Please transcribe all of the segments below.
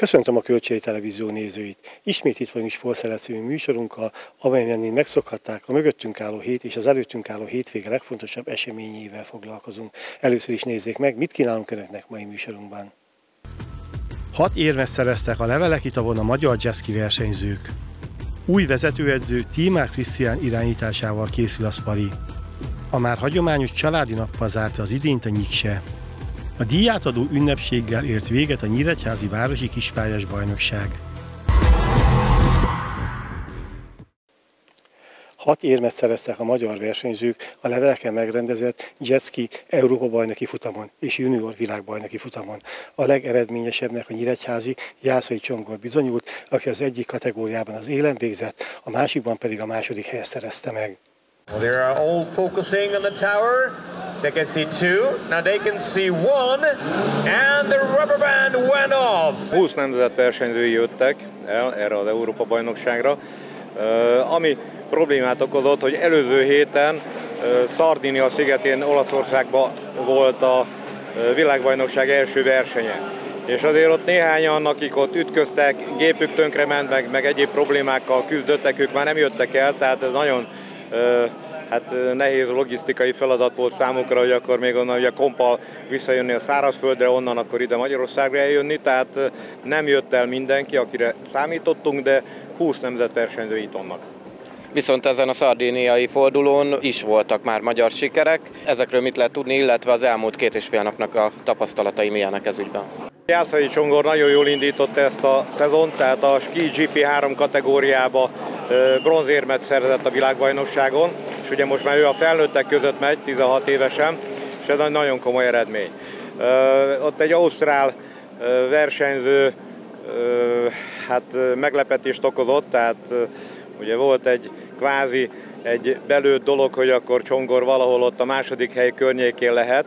Köszöntöm a Költségi Televízió nézőit. Ismét itt vagyunk Sportszeret című műsorunkkal, amelyben megszokhatták a mögöttünk álló hét és az előttünk álló hétvége legfontosabb eseményével foglalkozunk. Először is nézzék meg, mit kínálunk Önöknek mai műsorunkban. Hat érmet szereztek a leveleki tavon a magyar jazzki versenyzők. Új vezetőedző Tímár Krisztián irányításával készül a Spari. A már hagyományos családi nappal zárta az idényt a Nyikse. A díjátadó ünnepséggel ért véget a Nyíregyházi Városi Kispályás Bajnokság. Hat érmet szereztek a magyar versenyzők a leveleken megrendezett jetski Európa bajnoki futamon és junior világbajnoki futamon. A legeredményesebbnek a nyíregyházi Jászai Csongor bizonyult, aki az egyik kategóriában az élen végzett, a másikban pedig a második helyet szerezte meg. Well, they are all focusing on the tower. They can see two, now they can see one, and the rubber band went off. 20 nemzet versenyzői jöttek el erre az Európa bajnokságra, ami problémát okozott, hogy előző héten Szardinia szigetén Olaszországban volt a világbajnokság első versenye. És azért ott néhányan, akik ott ütköztek, gépük tönkrement, meg, meg egyéb problémákkal küzdöttek, ők már nem jöttek el, tehát ez nagyon hát nehéz logisztikai feladat volt számukra, hogy akkor még onnan ugye kompal visszajönni a szárazföldre, onnan akkor ide Magyarországra eljönni, tehát nem jött el mindenki, akire számítottunk, de 20 nemzetversenyző itt vannak. Viszont ezen a szardéniai fordulón is voltak már magyar sikerek. Ezekről mit lehet tudni, illetve az elmúlt két és fél napnak a tapasztalatai milyenek ez ügyben? Jászai Csongor nagyon jól indította ezt a szezont, tehát a Ski GP3 kategóriába bronzérmet szerzett a világbajnokságon, és ugye most már ő a felnőttek között megy, 16 évesen, és ez egy nagyon komoly eredmény. Ott egy ausztrál versenyző hát meglepetést okozott, tehát ugye volt egy kvázi egy belőtt dolog, hogy akkor Csongor valahol ott a második hely környékén lehet,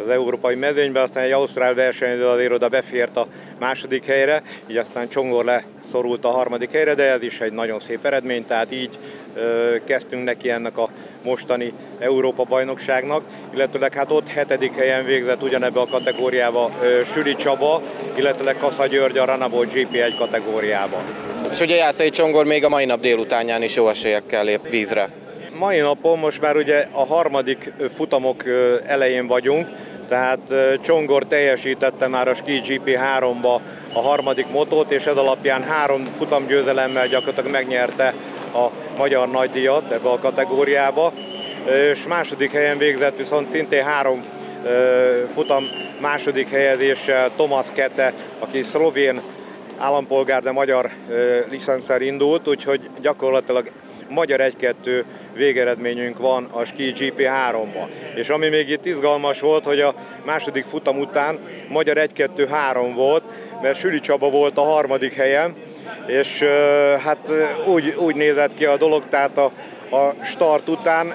az európai mezőnyben, aztán egy ausztrál versenyző azért oda befért a második helyre, így aztán Csongor leszorult a harmadik helyre, de ez is egy nagyon szép eredmény, tehát így ö, kezdtünk neki ennek a mostani Európa bajnokságnak, illetőleg hát ott hetedik helyen végzett ugyanebbe a kategóriába ö, Süli Csaba, illetőleg Kassa György a Ranabol GP1 kategóriába. És ugye Jászai Csongor még a mai nap délutánján is jó esélyekkel lép vízre. Mai napon most már ugye a harmadik futamok elején vagyunk, tehát Csongor teljesítette már a Ski GP3-ba a harmadik motót, és ez alapján három futamgyőzelemmel gyakorlatilag megnyerte a magyar nagydíjat ebbe a kategóriába, és második helyen végzett viszont szintén három futam második helyezéssel Tomasz Kete, aki szlovén állampolgár, de magyar licenszer indult, úgyhogy gyakorlatilag magyar 1-2 végeredményünk van a Ski GP3-ba. És ami még itt izgalmas volt, hogy a második futam után magyar 1-2-3 volt, mert Süli Csaba volt a harmadik helyen, és hát úgy, úgy nézett ki a dolog, tehát a, a start után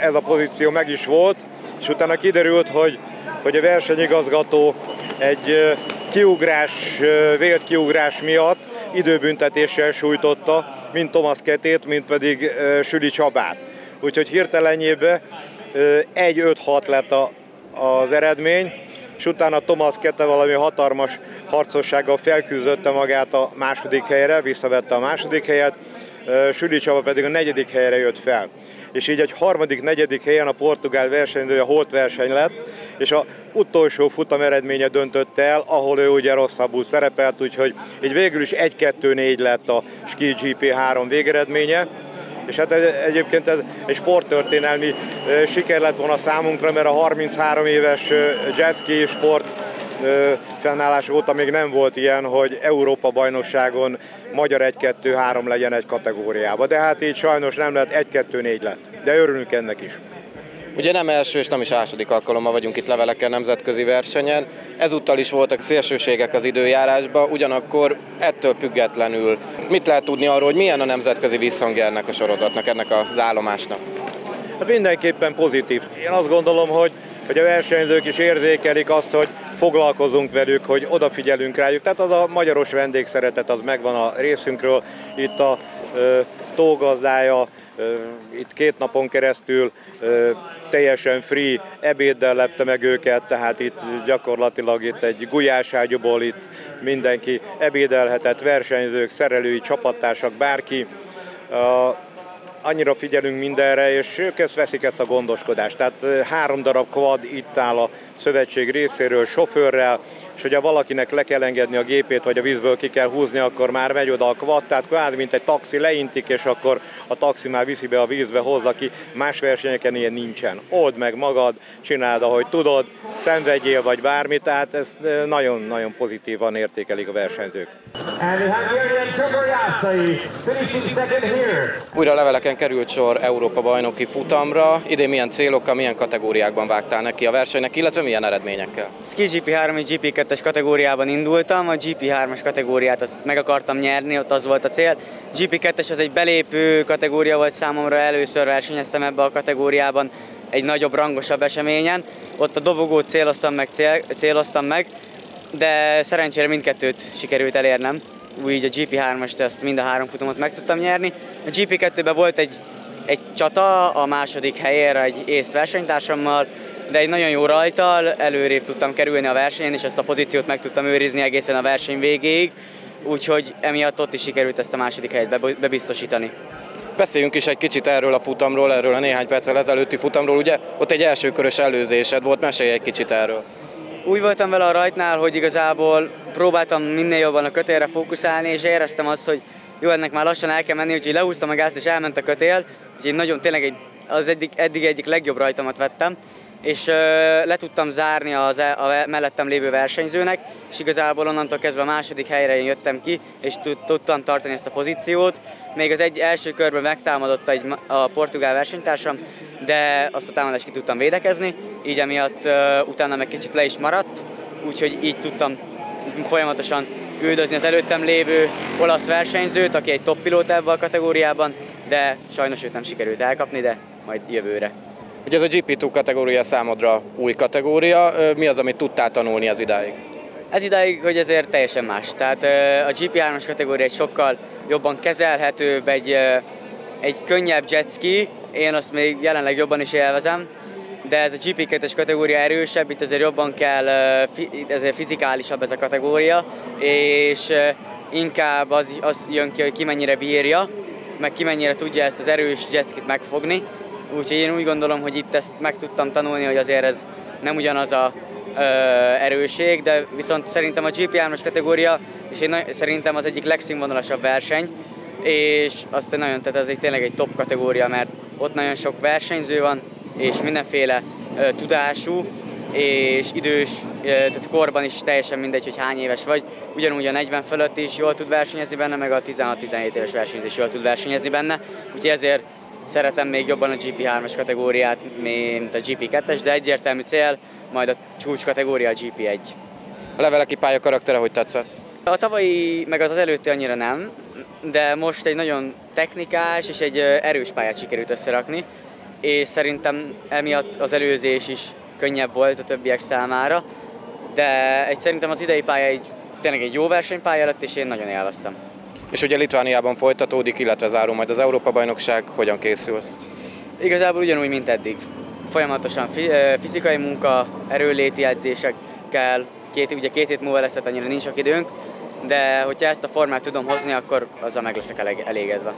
ez a pozíció meg is volt, és utána kiderült, hogy, hogy a versenyigazgató egy kiugrás, vélt kiugrás miatt időbüntetéssel sújtotta, mind Thomas Ketét, mind pedig Süli Csabát. Úgyhogy hirtelenjében 1-5-6 lett a, az eredmény, és utána Thomas Kete valami hatalmas harcossággal felküzdötte magát a második helyre, visszavette a második helyet, Süli Csaba pedig a negyedik helyre jött fel. És így egy harmadik, negyedik helyen a portugál versenyzője holt verseny lett, és a utolsó futam eredménye döntött el, ahol ő ugye rosszabbul szerepelt, úgyhogy így végül is 1-2-4 lett a Ski GP3 végeredménye, és hát egyébként ez egy sporttörténelmi siker lett volna számunkra, mert a 33 éves jazzki sport fennállás óta még nem volt ilyen, hogy Európa bajnokságon magyar 1-2-3 legyen egy kategóriába. De hát így sajnos nem lett 1-2-4 lett. De örülünk ennek is. Ugye nem első és nem is második alkalommal vagyunk itt leveleken nemzetközi versenyen. Ezúttal is voltak szélsőségek az időjárásban, ugyanakkor ettől függetlenül mit lehet tudni arról, hogy milyen a nemzetközi visszhangja ennek a sorozatnak, ennek az állomásnak? Hát mindenképpen pozitív. Én azt gondolom, hogy hogy a versenyzők is érzékelik azt, hogy foglalkozunk velük, hogy odafigyelünk rájuk. Tehát az a magyaros vendégszeretet az megvan a részünkről. Itt a tógazdája, itt két napon keresztül teljesen free ebéddel lepte meg őket, tehát itt gyakorlatilag itt egy gulyáságyúból itt mindenki ebédelhetett, versenyzők, szerelői, csapattársak, bárki annyira figyelünk mindenre, és ők ezt veszik ezt a gondoskodást. Tehát három darab quad itt áll a szövetség részéről sofőrrel, és hogyha valakinek le kell engedni a gépét, vagy a vízből ki kell húzni, akkor már megy oda a quad, tehát kvázi mint egy taxi leintik, és akkor a taxi már viszi be a vízbe, hozza ki. Más versenyeken ilyen nincsen. Old meg magad, csináld, ahogy tudod, szenvedjél, vagy bármi, tehát ezt nagyon-nagyon pozitívan értékelik a versenyzők. Újra leveleken került sor Európa bajnoki futamra. Idén milyen célokkal, milyen kategóriákban vágtál neki a versenynek, illetve milyen eredményekkel? Ski GP3 és GP2-es kategóriában indultam, a GP3-as kategóriát azt meg akartam nyerni, ott az volt a cél. GP2-es az egy belépő kategória volt számomra, először versenyeztem ebbe a kategóriában egy nagyobb, rangosabb eseményen. Ott a dobogót céloztam meg, cél, céloztam meg, de szerencsére mindkettőt sikerült elérnem. Úgy a GP3-ast ezt mind a három futamot meg tudtam nyerni. A GP2-ben volt egy, egy csata a második helyére egy észt versenytársammal, de egy nagyon jó rajtal előrébb tudtam kerülni a versenyen, és ezt a pozíciót meg tudtam őrizni egészen a verseny végéig, úgyhogy emiatt ott is sikerült ezt a második helyet bebiztosítani. Beszéljünk is egy kicsit erről a futamról, erről a néhány perccel ezelőtti futamról. Ugye ott egy elsőkörös előzésed volt, mesélj egy kicsit erről. Úgy voltam vele a rajtnál, hogy igazából próbáltam minél jobban a kötélre fókuszálni, és éreztem azt, hogy jó, ennek már lassan el kell menni, úgyhogy lehúztam a gázt, és elment a kötél, úgyhogy nagyon tényleg egy, az eddig, eddig egyik legjobb rajtomat vettem, és le tudtam zárni az, e, a mellettem lévő versenyzőnek, és igazából onnantól kezdve a második helyre én jöttem ki, és tudtam tartani ezt a pozíciót. Még az egy első körben megtámadott egy, a portugál versenytársam, de azt a támadást ki tudtam védekezni, így emiatt utána meg kicsit le is maradt, úgyhogy így tudtam folyamatosan üldözni az előttem lévő olasz versenyzőt, aki egy top pilóta ebben a kategóriában, de sajnos őt nem sikerült elkapni, de majd jövőre. Ugye ez a GP2 kategória számodra új kategória, mi az, amit tudtál tanulni az idáig? Ez idáig, hogy ezért teljesen más. Tehát a GP3-as kategória egy sokkal jobban kezelhetőbb, egy, egy könnyebb jetski, én azt még jelenleg jobban is élvezem, de ez a GP2-es kategória erősebb, itt azért jobban kell, ezért fizikálisabb ez a kategória, és inkább az, az jön ki, hogy ki mennyire bírja, meg ki mennyire tudja ezt az erős jetskit megfogni, Úgyhogy én úgy gondolom, hogy itt ezt meg tudtam tanulni, hogy azért ez nem ugyanaz a ö, erőség, de viszont szerintem a GP3-as kategória, és én szerintem az egyik legszínvonalasabb verseny, és azt nagyon, tehát ez egy tényleg egy top kategória, mert ott nagyon sok versenyző van, és mindenféle ö, tudású, és idős, tehát korban is teljesen mindegy, hogy hány éves vagy. Ugyanúgy a 40 fölött is jól tud versenyezni benne, meg a 16-17 éves versenyzés jól tud versenyezni benne. Úgyhogy ezért Szeretem még jobban a GP3-as kategóriát, mint a GP2-es, de egyértelmű cél, majd a csúcs kategória a GP1. A leveleki pálya karaktere hogy tetszett? A tavalyi, meg az az előtti annyira nem, de most egy nagyon technikás és egy erős pályát sikerült összerakni, és szerintem emiatt az előzés is könnyebb volt a többiek számára, de egy, szerintem az idei pálya egy, tényleg egy jó versenypálya lett, és én nagyon élveztem. És ugye Litvániában folytatódik, illetve zárul majd az Európa-bajnokság, hogyan készülsz? Igazából ugyanúgy, mint eddig. Folyamatosan fizikai munka, erőléti edzésekkel, két, ugye két hét múlva lesz, annyira nincs sok időnk, de hogyha ezt a formát tudom hozni, akkor azzal meg leszek elégedve.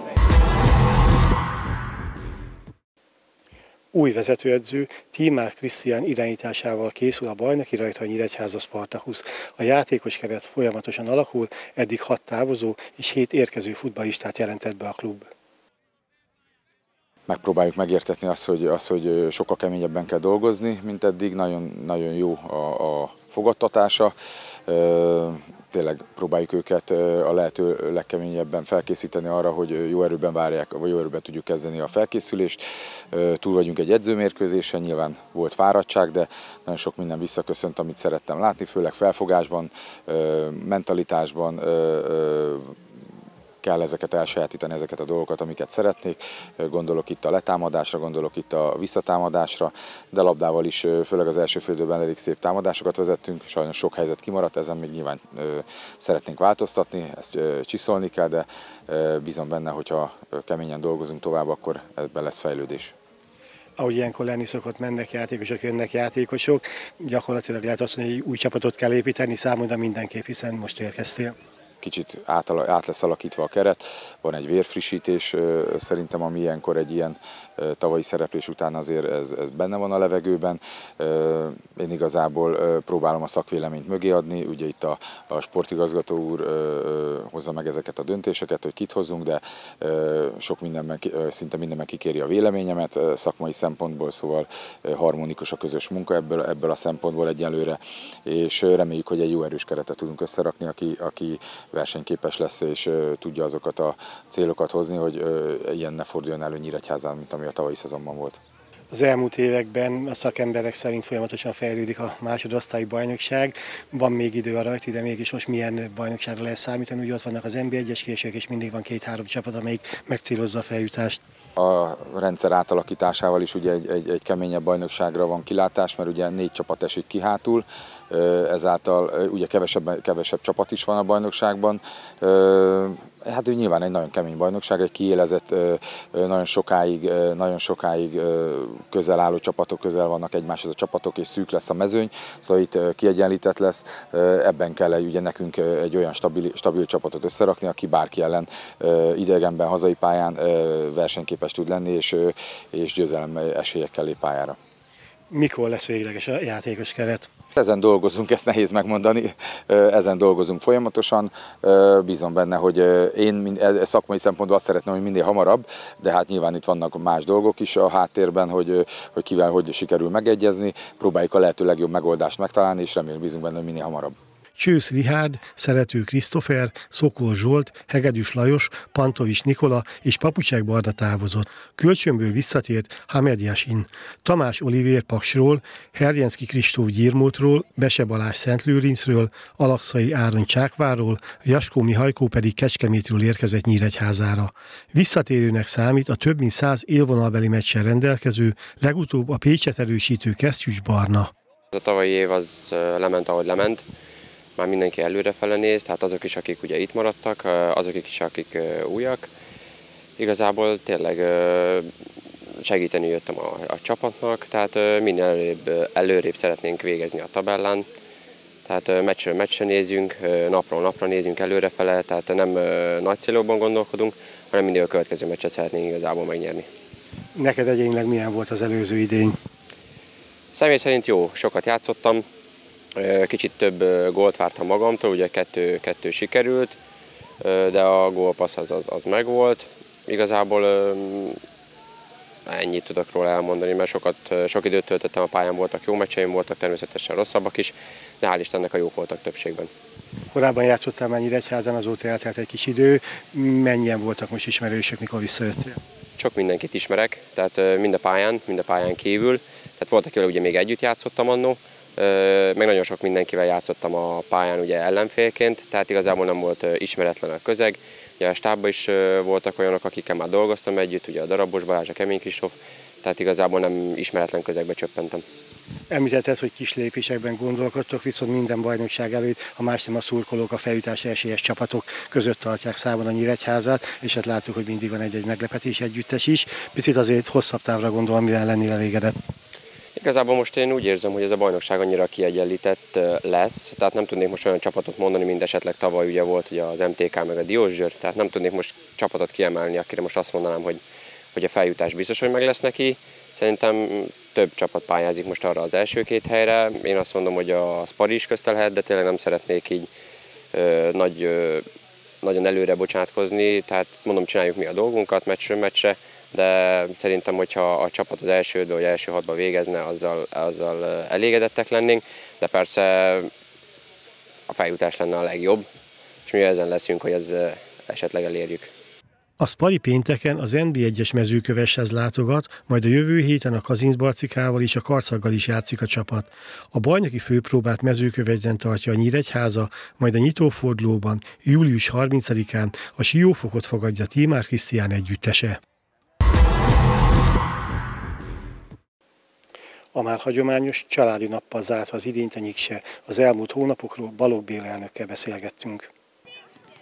Új vezetőedző Tímár Krisztián irányításával készül a bajnoki rajta a Nyíregyháza Spartakusz. A játékos keret folyamatosan alakul, eddig hat távozó és hét érkező futballistát jelentett be a klub megpróbáljuk megértetni azt, hogy, azt, hogy sokkal keményebben kell dolgozni, mint eddig. Nagyon, nagyon jó a, a fogadtatása tényleg próbáljuk őket a lehető legkeményebben felkészíteni arra, hogy jó erőben várják, vagy jó erőben tudjuk kezdeni a felkészülést. Túl vagyunk egy edzőmérkőzésen, nyilván volt fáradtság, de nagyon sok minden visszaköszönt, amit szerettem látni, főleg felfogásban, mentalitásban, kell ezeket elsajátítani, ezeket a dolgokat, amiket szeretnék. Gondolok itt a letámadásra, gondolok itt a visszatámadásra, de labdával is, főleg az első félidőben elég szép támadásokat vezettünk, sajnos sok helyzet kimaradt, ezen még nyilván szeretnénk változtatni, ezt csiszolni kell, de bízom benne, hogyha keményen dolgozunk tovább, akkor ebben lesz fejlődés. Ahogy ilyenkor lenni szokott, mennek játékosok, jönnek játékosok, gyakorlatilag lehet azt mondani, hogy új csapatot kell építeni számodra mindenképp, hiszen most érkeztél kicsit át, át lesz alakítva a keret, van egy vérfrissítés szerintem, ami ilyenkor egy ilyen tavalyi szereplés után azért ez, ez benne van a levegőben. Én igazából próbálom a szakvéleményt mögé adni, ugye itt a, a sportigazgató úr hozza meg ezeket a döntéseket, hogy kit hozzunk, de sok mindenben, szinte mindenben kikéri a véleményemet szakmai szempontból, szóval harmonikus a közös munka ebből, ebből a szempontból egyelőre, és reméljük, hogy egy jó erős keretet tudunk összerakni, aki, aki versenyképes lesz, és tudja azokat a célokat hozni, hogy ilyen ne forduljon elő Nyíregyházán, mint ami a tavalyi szezonban volt. Az elmúlt években a szakemberek szerint folyamatosan fejlődik a másodosztályi bajnokság. Van még idő a rajt, de mégis most milyen bajnokságra lehet számítani, hogy ott vannak az NB1-es késők, és mindig van két-három csapat, amelyik megcélozza a feljutást. A rendszer átalakításával is ugye egy, egy, egy keményebb bajnokságra van kilátás, mert ugye négy csapat esik ki hátul, ezáltal ugye kevesebb, kevesebb csapat is van a bajnokságban. Hát nyilván egy nagyon kemény bajnokság, egy kiélezett, nagyon sokáig, nagyon sokáig közel álló csapatok, közel vannak egymáshoz a csapatok, és szűk lesz a mezőny, szóval itt kiegyenlített lesz. Ebben kell ugye nekünk egy olyan stabil, stabil csapatot összerakni, aki bárki ellen idegenben, hazai pályán versenyképes tud lenni, és, és győzelem esélyekkel lép pályára. Mikor lesz végleges a játékos keret? Ezen dolgozunk, ezt nehéz megmondani, ezen dolgozunk folyamatosan. Bízom benne, hogy én e, szakmai szempontból azt szeretném, hogy minél hamarabb, de hát nyilván itt vannak más dolgok is a háttérben, hogy, hogy kivel hogy sikerül megegyezni. Próbáljuk a lehető legjobb megoldást megtalálni, és remélem bízunk benne, hogy minél hamarabb. Csősz Rihárd, Szerető Krisztofer, Szokol Zsolt, Hegedűs Lajos, Pantovics Nikola és Papucsák Barda távozott. Kölcsönből visszatért Hamed Yasin. Tamás Olivér Paksról, Herjenszki Kristóf Gyirmótról, Bese Balázs Szentlőrincről, Alakszai Áron Csákváról, Jaskó Mihajkó pedig Kecskemétről érkezett Nyíregyházára. Visszatérőnek számít a több mint száz élvonalbeli meccsen rendelkező, legutóbb a Pécset erősítő Kesztyűs Barna. A tavalyi év az lement, ahogy lement már mindenki előrefele néz, tehát azok is, akik ugye itt maradtak, azok is, akik újak. Igazából tényleg segíteni jöttem a, a csapatnak, tehát minél előrébb, előrébb szeretnénk végezni a tabellán. Tehát meccsről meccsre nézünk, napról napra nézünk előrefele, tehát nem nagy célokban gondolkodunk, hanem mindig a következő meccset szeretnénk igazából megnyerni. Neked egyénileg milyen volt az előző idény? Személy szerint jó, sokat játszottam, Kicsit több gólt vártam magamtól, ugye kettő, kettő sikerült, de a gólpassz az, az, az megvolt. Igazából ennyit tudok róla elmondani, mert sokat, sok időt töltöttem a pályán, voltak jó meccseim, voltak természetesen rosszabbak is, de hál' Istennek a jók voltak többségben. Korábban játszottál már Nyíregyházan, azóta eltelt egy kis idő. Mennyien voltak most ismerősök, mikor visszajöttél? Sok mindenkit ismerek, tehát mind a pályán, mind a pályán kívül. Tehát volt, akivel ugye még együtt játszottam annó, meg nagyon sok mindenkivel játszottam a pályán ugye ellenfélként, tehát igazából nem volt ismeretlen a közeg. Ugye a stábban is voltak olyanok, akikkel már dolgoztam együtt, ugye a Darabos Balázs, a Kemény Kristóf, tehát igazából nem ismeretlen közegbe csöppentem. Említetted, hogy kis lépésekben gondolkodtok, viszont minden bajnokság előtt a más nem a szurkolók, a felütás esélyes csapatok között tartják számon a Nyíregyházát, és hát látjuk, hogy mindig van egy-egy meglepetés együttes is. Picit azért hosszabb távra gondolom, mivel lennél elégedett. Igazából most én úgy érzem, hogy ez a bajnokság annyira kiegyenlített lesz, tehát nem tudnék most olyan csapatot mondani, mint esetleg tavaly ugye volt ugye az MTK meg a Diósgyőr, tehát nem tudnék most csapatot kiemelni, akire most azt mondanám, hogy, hogy a feljutás biztos, hogy meg lesz neki. Szerintem több csapat pályázik most arra az első két helyre. Én azt mondom, hogy a Spari is köztelhet, de tényleg nem szeretnék így ö, nagy, ö, nagyon előre bocsátkozni, tehát mondom, csináljuk mi a dolgunkat meccsről meccsre, de szerintem, hogyha a csapat az elsődbe vagy első hatba végezne, azzal, azzal elégedettek lennénk, de persze a feljutás lenne a legjobb, és mi ezen leszünk, hogy ez esetleg elérjük. A Spari pénteken az NB1-es mezőköveshez látogat, majd a jövő héten a Kazincbarcikával és a Karcaggal is játszik a csapat. A bajnoki főpróbát mezőkövesden tartja a Nyíregyháza, majd a nyitófordulóban július 30-án a Siófokot fogadja Tímár Krisztián együttese. A már hagyományos családi nappal zárt az idényt Nyikse. Az elmúlt hónapokról Balogh Béla elnökkel beszélgettünk.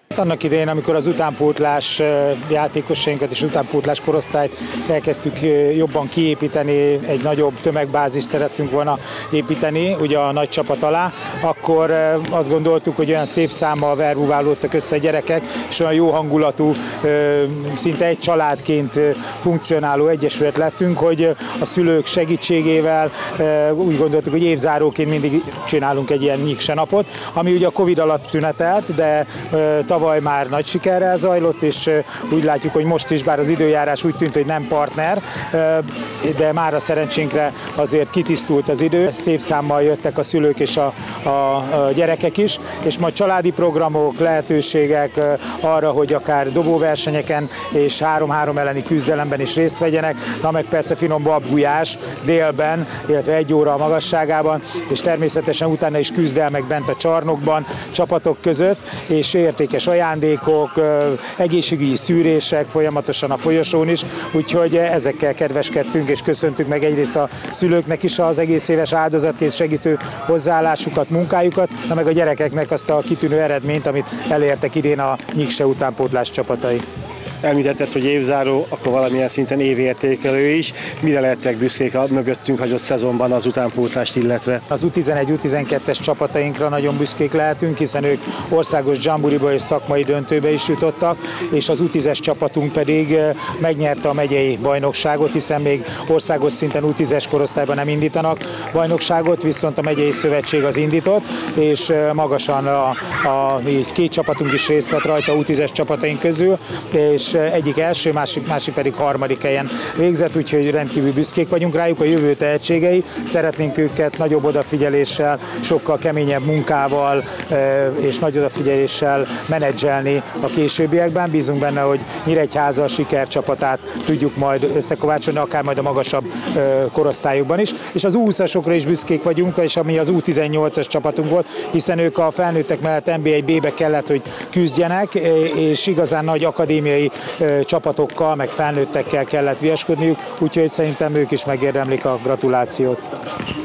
Annak idején, amikor az utánpótlás játékosainkat és utánpótlás korosztályt elkezdtük jobban kiépíteni, egy nagyobb tömegbázis szerettünk volna építeni, ugye a nagy csapat alá, akkor azt gondoltuk, hogy olyan szép számmal verbuválódtak össze gyerekek, és olyan jó hangulatú, szinte egy családként funkcionáló egyesület lettünk, hogy a szülők segítségével úgy gondoltuk, hogy évzáróként mindig csinálunk egy ilyen nyikse napot, ami ugye a Covid alatt szünetelt, de tavaly már nagy sikerrel zajlott, és úgy látjuk, hogy most is, bár az időjárás úgy tűnt, hogy nem partner, de már a szerencsénkre azért kitisztult az idő. Szép számmal jöttek a szülők és a, a gyerekek is, és majd családi programok, lehetőségek arra, hogy akár dobóversenyeken és három-három elleni küzdelemben is részt vegyenek, na meg persze finom babgulyás délben, illetve egy óra a magasságában, és természetesen utána is küzdelmek bent a csarnokban, csapatok között, és értékes ajándékok, egészségügyi szűrések folyamatosan a folyosón is, úgyhogy ezekkel kedveskedtünk és köszöntük meg egyrészt a szülőknek is az egész éves áldozatkész segítő hozzáállásukat, munkájukat, na meg a gyerekeknek azt a kitűnő eredményt, amit elértek idén a Nyikse utánpótlás csapatai. Említetted, hogy évzáró, akkor valamilyen szinten évértékelő is. Mire lehettek büszkék a mögöttünk hagyott szezonban az utánpótlást illetve? Az U11, U12-es csapatainkra nagyon büszkék lehetünk, hiszen ők országos Jamburiba és szakmai döntőbe is jutottak, és az U10-es csapatunk pedig eh, megnyerte a megyei bajnokságot, hiszen még országos szinten U10-es korosztályban nem indítanak bajnokságot, viszont a megyei szövetség az indított, és eh, magasan a, a két csapatunk is részt vett rajta U10-es csapataink közül, és egyik első, másik, másik pedig harmadik helyen végzett, úgyhogy rendkívül büszkék vagyunk rájuk, a jövő tehetségei. Szeretnénk őket nagyobb odafigyeléssel, sokkal keményebb munkával és nagy odafigyeléssel menedzselni a későbbiekben. Bízunk benne, hogy Nyíregyháza sikercsapatát tudjuk majd összekovácsolni, akár majd a magasabb korosztályokban is. És az U20-asokra is büszkék vagyunk, és ami az U18-as csapatunk volt, hiszen ők a felnőttek mellett NB1B-be kellett, hogy küzdjenek, és igazán nagy akadémiai csapatokkal, meg felnőttekkel kellett viaskodniuk, úgyhogy szerintem ők is megérdemlik a gratulációt.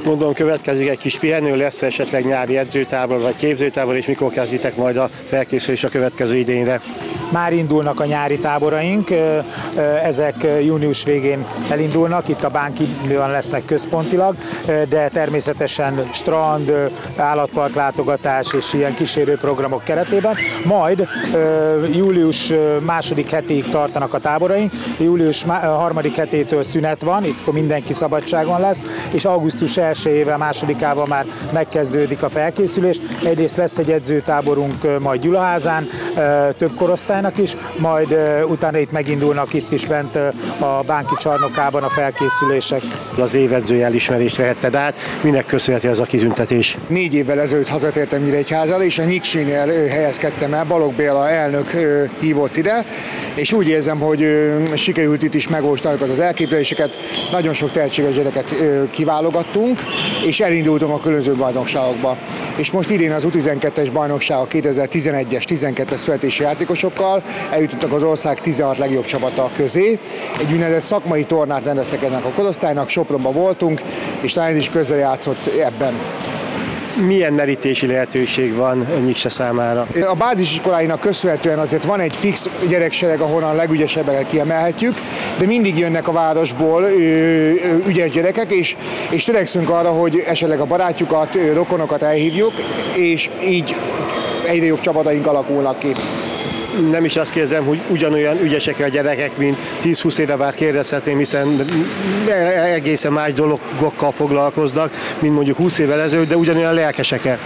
Gondolom következik egy kis pihenő, lesz esetleg nyári edzőtábor vagy képzőtábor, és mikor kezditek majd a felkészülés a következő idényre? Már indulnak a nyári táboraink, ezek június végén elindulnak, itt a Bánkiban lesznek központilag, de természetesen strand, állatpark látogatás és ilyen kísérő programok keretében. Majd július második hetéig tartanak a táboraink, július harmadik hetétől szünet van, itt akkor mindenki szabadságon lesz, és augusztus 1-ével, másodikával már megkezdődik a felkészülés. Egyrészt lesz egy edzőtáborunk majd Gyulaházán, több korosztálynak is, majd utána itt megindulnak itt is bent a Bánki csarnokában a felkészülések. Az évedző elismerést vehetted át, minek köszönheti ez a kitüntetés? Négy évvel ezelőtt hazatértem Nyíregyházal, és a Nyiksénél helyezkedtem el, Balogh Béla elnök hívott ide, és úgy érzem, hogy sikerült itt is megóstaljuk az, az elképzeléseket, nagyon sok tehetséges gyereket kiválogattunk, és elindultunk a különböző bajnokságokba. És most idén az U12-es bajnokság a 2011-es, 12-es születési játékosokkal eljutottak az ország 16 legjobb csapata közé. Egy úgynevezett szakmai tornát rendeztek ennek a korosztálynak, Sopronban voltunk, és talán is közel játszott ebben milyen merítési lehetőség van Nyikse számára? A bázisiskoláinak köszönhetően azért van egy fix gyereksereg, ahonnan a legügyesebbeket kiemelhetjük, de mindig jönnek a városból ügyes gyerekek, és, és törekszünk arra, hogy esetleg a barátjukat, rokonokat elhívjuk, és így egyre jobb csapataink alakulnak ki nem is azt kérdezem, hogy ugyanolyan ügyesek a gyerekek, mint 10-20 éve bár kérdezhetném, hiszen egészen más dologokkal foglalkoznak, mint mondjuk 20 évvel ezelőtt, de ugyanolyan lelkesek -e.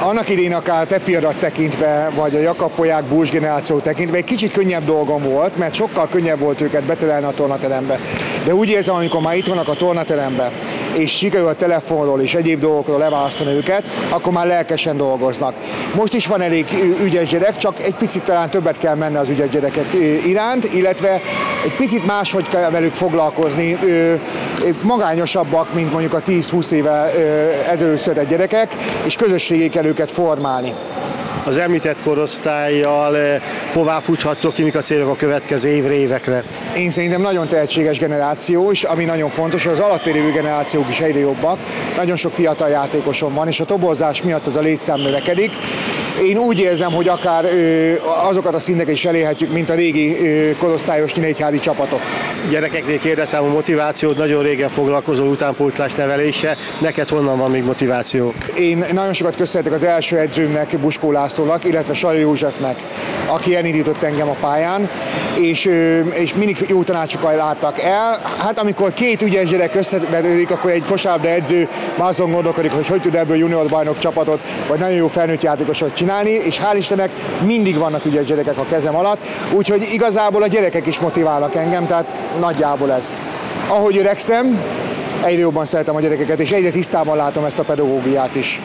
Annak idén akár te fiadat tekintve, vagy a Jakabpolyák Búzs generáció tekintve egy kicsit könnyebb dolgom volt, mert sokkal könnyebb volt őket betelelni a tornaterembe. De úgy érzem, amikor már itt vannak a tornaterembe, és sikerül a telefonról és egyéb dolgokról leválasztani őket, akkor már lelkesen dolgoznak. Most is van elég ügyes gyerek, csak egy picit talán többet kell menni az ügyes gyerekek iránt, illetve egy picit máshogy kell velük foglalkozni, magányosabbak, mint mondjuk a 10-20 éve ezelőtt született gyerekek, és közösségé kell őket formálni az említett korosztályjal eh, hová futhattok ki, mik a célok a következő évre, évekre? Én szerintem nagyon tehetséges generáció, és ami nagyon fontos, hogy az alattérő generációk is egyre jobbak. Nagyon sok fiatal játékosom van, és a tobozás miatt az a létszám növekedik. Én úgy érzem, hogy akár azokat a szinteket is elérhetjük, mint a régi korosztályos nyíregyházi csapatok. Gyerekeknél kérdezem a motivációt, nagyon régen foglalkozol utánpótlás nevelése, neked honnan van még motiváció? Én nagyon sokat köszönhetek az első edzőmnek, Buskó Lászlónak, illetve Sali Józsefnek, aki elindított engem a pályán, és, és mindig jó tanácsokat láttak el. Hát amikor két ügyes gyerek összeverődik, akkor egy kosárlabda edző már azon gondolkodik, hogy hogy tud ebből junior bajnok csapatot, vagy nagyon jó felnőtt játékosot csinálni, és hál' Istennek mindig vannak ügyes gyerekek a kezem alatt, úgyhogy igazából a gyerekek is motiválnak engem, tehát nagyjából ez. Ahogy öregszem, egyre jobban szeretem a gyerekeket, és egyre tisztában látom ezt a pedagógiát is.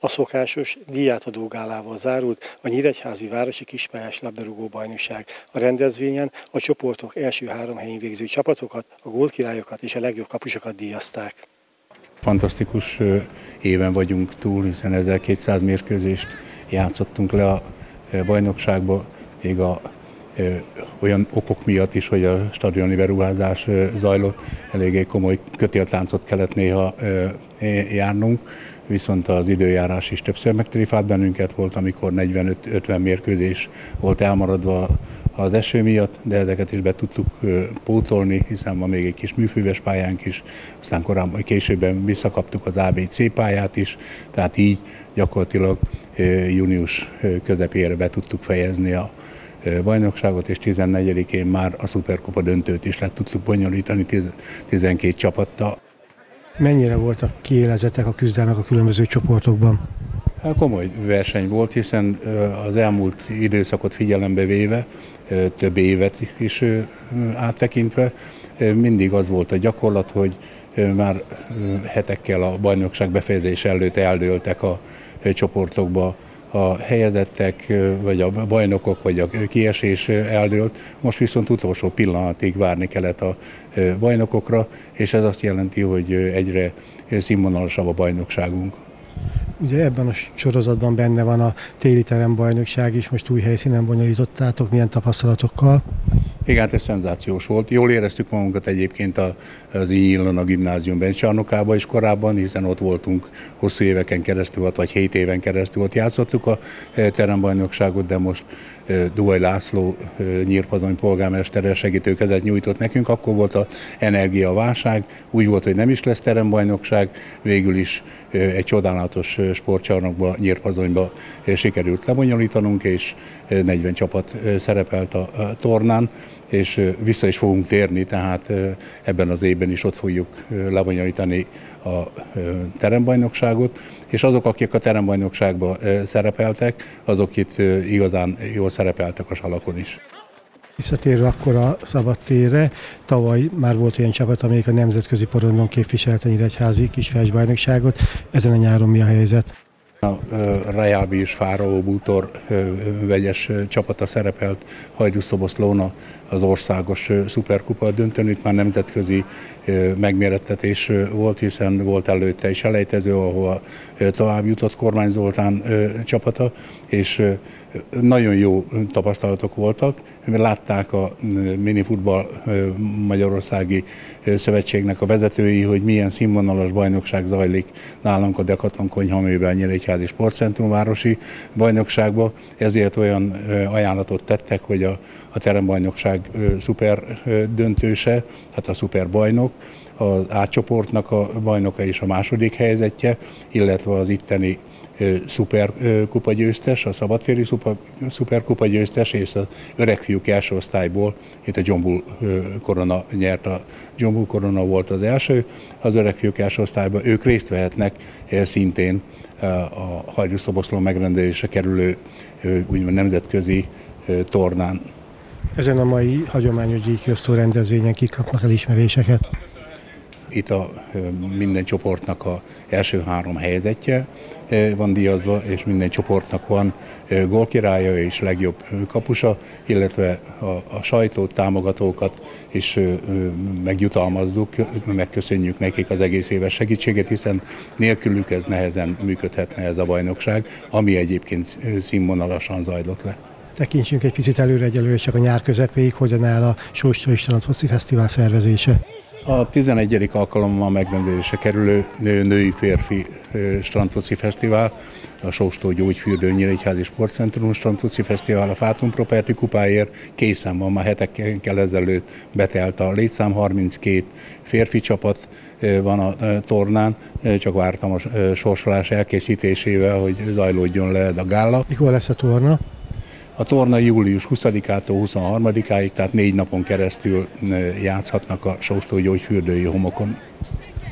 A szokásos díjátadó gálával zárult a Nyíregyházi Városi Kispályás Labdarúgó Bajnokság. A rendezvényen a csoportok első három helyén végző csapatokat, a gólkirályokat és a legjobb kapusokat díjazták. Fantasztikus éven vagyunk túl, hiszen 1200 mérkőzést játszottunk le a bajnokságba, még a olyan okok miatt is, hogy a stadioni beruházás zajlott, eléggé komoly kötéltáncot kellett néha járnunk, viszont az időjárás is többször megtrifált bennünket, volt, amikor 45-50 mérkőzés volt elmaradva az eső miatt, de ezeket is be tudtuk pótolni, hiszen van még egy kis műfűves pályánk is, aztán korábban, későbben visszakaptuk az ABC pályát is, tehát így gyakorlatilag június közepére be tudtuk fejezni a bajnokságot, és 14-én már a Superkupa döntőt is le tudtuk bonyolítani 12 csapattal. Mennyire voltak kiélezetek a küzdelmek a különböző csoportokban? Hát komoly verseny volt, hiszen az elmúlt időszakot figyelembe véve, több évet is áttekintve, mindig az volt a gyakorlat, hogy már hetekkel a bajnokság befejezés előtt eldőltek a csoportokba a helyezettek, vagy a bajnokok, vagy a kiesés eldőlt. Most viszont utolsó pillanatig várni kellett a bajnokokra, és ez azt jelenti, hogy egyre színvonalasabb a bajnokságunk. Ugye ebben a sorozatban benne van a téli terembajnokság is, most új helyszínen bonyolítottátok, milyen tapasztalatokkal? Igen, hát ez szenzációs volt. Jól éreztük magunkat egyébként az Ilona gimnázium bencsarnokában is korábban, hiszen ott voltunk hosszú éveken keresztül, vagy 7 éven keresztül ott játszottuk a e, terembajnokságot, de most e, Duaj László e, nyírpazony polgármestere segítőkezet nyújtott nekünk, akkor volt az energiaválság, úgy volt, hogy nem is lesz terembajnokság, végül is egy csodálatos sportcsarnokba, nyírpazonyba sikerült lebonyolítanunk, és 40 csapat szerepelt a tornán és vissza is fogunk térni, tehát ebben az évben is ott fogjuk lebonyolítani a terembajnokságot, és azok, akik a terembajnokságban szerepeltek, azok itt igazán jól szerepeltek a salakon is. Visszatérve akkor a szabadtérre, tavaly már volt olyan csapat, amelyik a nemzetközi porondon képviselte Nyíregyházi kisfelső bajnokságot. Ezen a nyáron mi a helyzet? A Rajábi és Fáraó Bútor vegyes csapata szerepelt Hajdúszoboszlóna az országos szuperkupa döntőn. Itt már nemzetközi megmérettetés volt, hiszen volt előtte is elejtező, ahol tovább jutott Kormány Zoltán csapata, és nagyon jó tapasztalatok voltak. Látták a minifutball Magyarországi Szövetségnek a vezetői, hogy milyen színvonalas bajnokság zajlik nálunk a Decathlon konyhaműben, Nyíregyházi Sportcentrum városi bajnokságba. Ezért olyan ajánlatot tettek, hogy a, a terembajnokság szuper döntőse, hát a szuper bajnok, az átcsoportnak a bajnoka és a második helyzetje, illetve az itteni szuperkupa győztes, a szabadtéri szuperkupa győztes, és az öregfiúk első osztályból, itt a John Bull korona nyert, a John Bull korona volt az első, az öregfiúk első osztályban ők részt vehetnek szintén a Hajdú megrendelése kerülő úgymond nemzetközi tornán. Ezen a mai hagyományos díjkiosztó rendezvényen kik kapnak elismeréseket? Itt a minden csoportnak a első három helyzetje van díjazva, és minden csoportnak van gólkirálya és legjobb kapusa, illetve a, a sajtót, támogatókat is megjutalmazzuk, megköszönjük nekik az egész éves segítséget, hiszen nélkülük ez nehezen működhetne ez a bajnokság, ami egyébként színvonalasan zajlott le. Tekintsünk egy picit előre egyelőre csak a nyár közepéig, hogyan áll a Sóstra István Foci Fesztivál szervezése. A 11. alkalommal megrendezésre kerülő női-férfi strandfoci fesztivál, a Sóstó Gyógyfürdő Nyíregyházi Sportcentrum strandfoci fesztivál a Fátum Property kupáért készen van, már hetekkel ezelőtt betelt a létszám, 32 férfi csapat van a tornán, csak vártam a sorsolás elkészítésével, hogy zajlódjon le a gála. Mikor lesz a torna? A torna július 20-ától 23-áig, tehát négy napon keresztül játszhatnak a Sóstó gyógyfürdői homokon.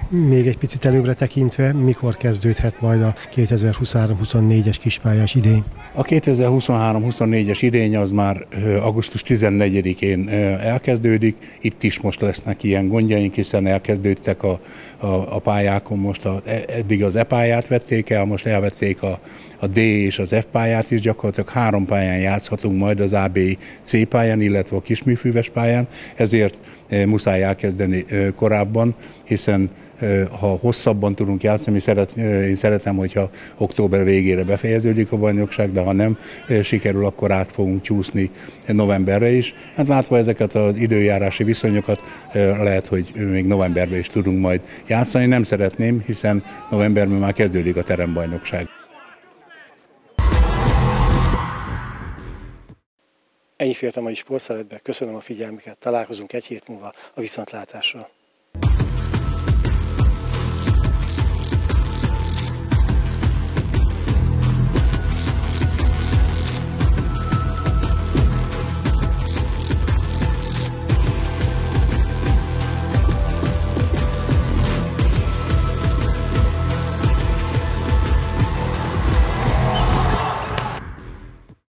Még egy picit előbbre tekintve, mikor kezdődhet majd a 2023-24-es kispályás idény? A 2023-24-es idény az már augusztus 14-én elkezdődik. Itt is most lesznek ilyen gondjaink, hiszen elkezdődtek a, a, a pályákon. Most a, e, eddig az E-pályát vették el, most elvették a, a D és az F pályát is, gyakorlatilag három pályán játszhatunk majd az AB C pályán, illetve a kisműfűves pályán, ezért muszáj elkezdeni korábban, hiszen ha hosszabban tudunk játszani, szeret, én szeretem, hogyha október végére befejeződik a bajnokság, de ha nem sikerül, akkor át fogunk csúszni novemberre is. Hát látva ezeket az időjárási viszonyokat, lehet, hogy még novemberben is tudunk majd játszani. Nem szeretném, hiszen novemberben már kezdődik a terembajnokság. Ennyi féltem a mai sportszeletbe, köszönöm a figyelmüket, találkozunk egy hét múlva a viszontlátásra.